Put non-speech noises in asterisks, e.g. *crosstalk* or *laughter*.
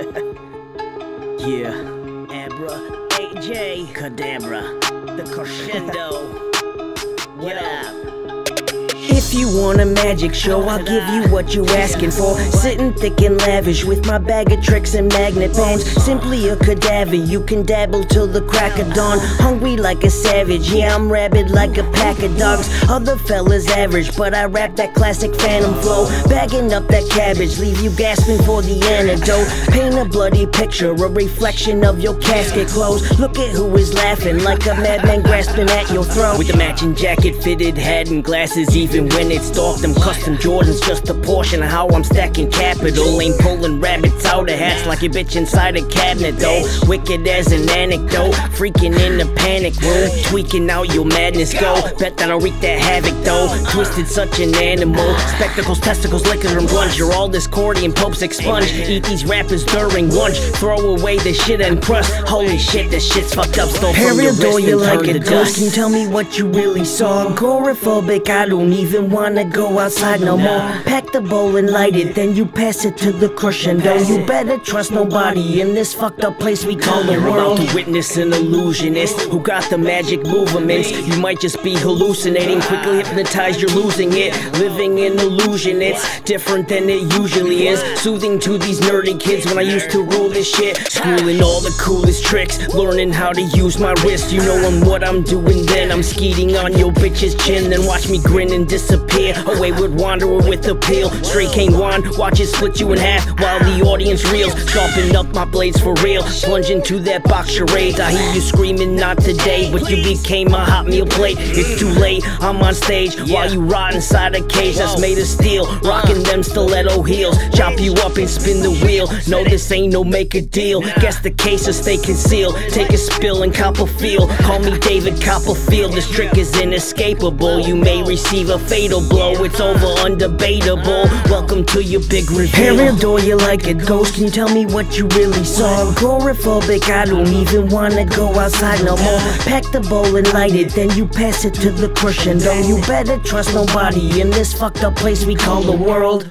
*laughs* yeah. Abra, AJ, Cadabra, the crescendo. *laughs* what up? If you want a magic show, I'll give you what you're asking for. Sitting thick and lavish with my bag of tricks and magnet bones. Simply a cadaver, you can dabble till the crack of dawn. Hungry like a savage, yeah, I'm rabid like a pack of dogs. Other fellas average, but I rap that classic phantom flow. Bagging up that cabbage, leave you gasping for the antidote. Paint a bloody picture, a reflection of your casket clothes. Look at who is laughing like a madman grasping at your throat. With a matching jacket, fitted hat, and glasses, even when it's dark. Them custom Jordans, just a portion of how I'm stacking capital. Ain't pulling rabbits out of hats like a bitch inside a cabinet, though. Wicked as an anecdote, freaking in the panic room, tweaking out your madness. Go, bet that I'll wreak that havoc, though. Twisted such an animal, spectacles, testicles, liquor and blunge. You're all discordian, popes expunge. Eat these rappers during lunch, throw away the shit and crust. Holy shit, this shit's fucked up. Stole from your wrist Harry, you like a ghost? dust. Can you tell me what you really saw? Agoraphobic, I don't even wanna go outside no more. Pack the bowl and light it, then you pass it to the crescendo. You better trust nobody in this fucked up place we call the You're about to witness an illusionist who got the magic movements. You might just be hallucinating, quickly hypnotized, you're losing it. Living in illusion, it's different than it usually is. Soothing to these nerdy kids when I used to rule this shit. Schooling all the coolest tricks, learning how to use my wrist. You know I'm what I'm doing then. I'm skeeting on your bitch's chin, then watch me grin and disappear. A wayward wanderer with a appeal. Straight cane wand, watch it split you in half while the audience reels. Sharpen up my blades for real. Plunge into that box charade. I hear you screaming, not today, but you became a hot meal plate. It's too late, I'm on stage while you rot inside a cage that's made of steel. Rocking them stiletto heels. Chop you up and spin the wheel. No, this ain't no make a deal. Guess the case will stay concealed. Take a spill and cop a feel. Call me David Copperfield. This trick is inescapable. You may receive a fatal blow. It's over, undebatable. Welcome to your big reveal. Harry, adore you like a ghost. Can you tell me what you really saw? Agoraphobic, I don't even wanna go outside no more. Pack the bowl and light it, then you pass it to the crescendo. You better trust nobody in this fucked up place we call the world.